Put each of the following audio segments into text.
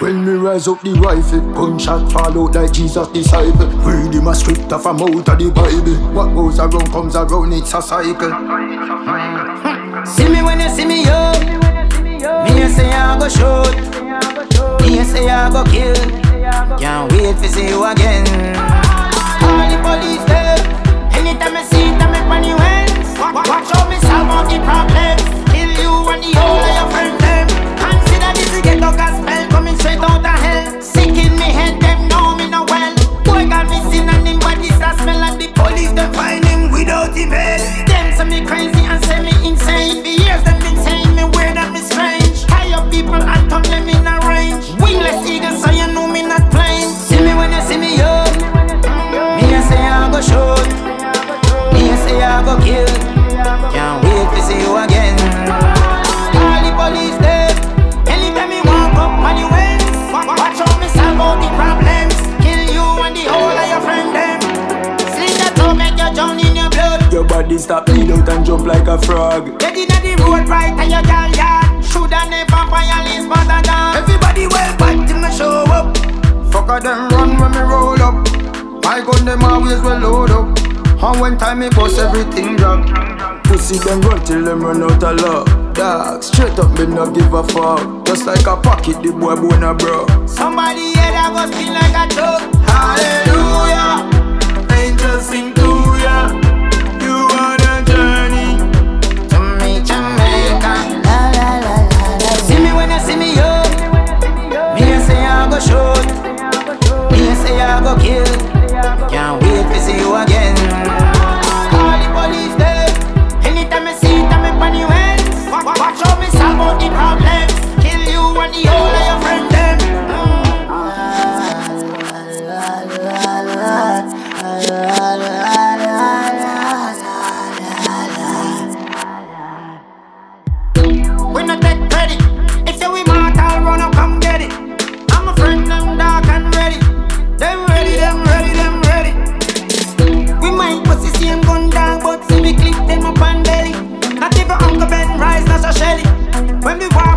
rise up the rifle. Gunshot fall out like Jesus' disciple. Read him a script of a mouth of the Bible. What goes around comes around, it's a cycle. Hmm. See me when you see me, yo. Me you say I go shoot. Me you say I go kill. Can't wait to see you again. And turn them in a range. Wingless eagle, so you know me not plain. See me when you see me, yo. Me a say I go shoot. Me a say I go kill. Can't wait to see you again. All the police there. Anytime me walk up on the wings. Watch out me solve all the problems. Kill you and the whole of your friend them. Sling that to make you drown in your blood. Your body stop bleed out and jump like a frog. Get inna the road right and your girl yard. Shoulda never violate but a dog. Everybody well back till me show up. Fuck a them run when me roll up. My gun them always well load up. And when time me bust everything drop. Pussy them run till them run out of luck. Dog, straight up me no give a fuck. Just like a pocket, the boy bone a bro. Somebody here that go spin like a joke. Hallelujah. We not. If you immortal, run up, come get it. I'm a friend, them dark and ready. Them ready, them ready, them ready. We might was the same gun down, but see click them up and belly. Not Uncle Ben not Shelly. When we walk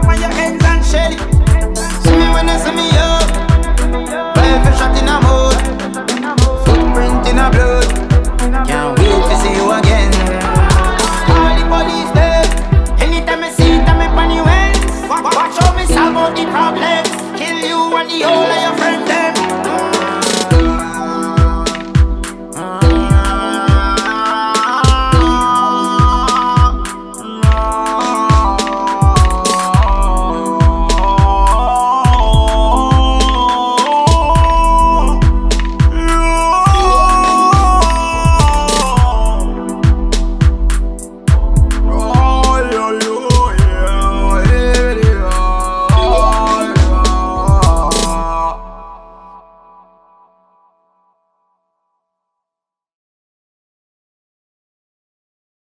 About the problems, kill you and the whole of your friends.